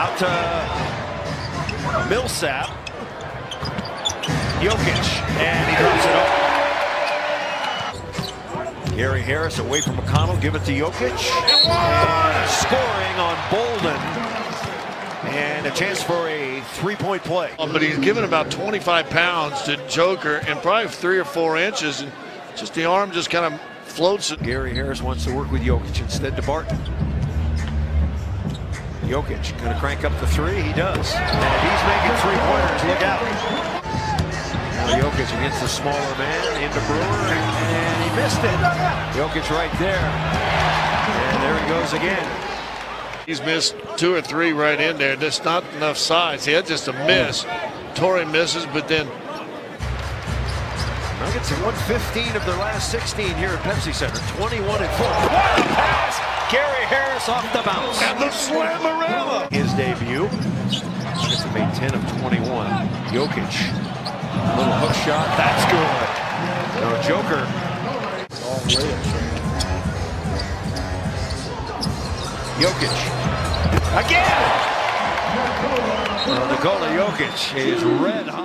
Out to Millsap. Jokic, and he drops it off. Gary Harris away from McConnell, give it to Jokic. And scoring on Bolden. And a chance for a three-point play. But he's given about 25 pounds to Joker and probably three or four inches. And just the arm just kind of floats. It. Gary Harris wants to work with Jokic instead to Barton. Jokic going to crank up the three. He does. And he's making three-pointers. Look out. Now Jokic against the smaller man into Brewer. And he missed it. Jokic right there. And there he goes again. He's missed two or three right in there. That's not enough size. He had just a miss. Torrey misses, but then Nuggets at 115 of their last 16 here at Pepsi Center. 21 and 4. What a pass! Gary Harris off the bounce. and the slammerella. His debut. Nuggets made 10 of 21. Jokic. Little hook shot. That's good. No, Joker. Jokic. Again! Well, Nikola Jokic is red hot.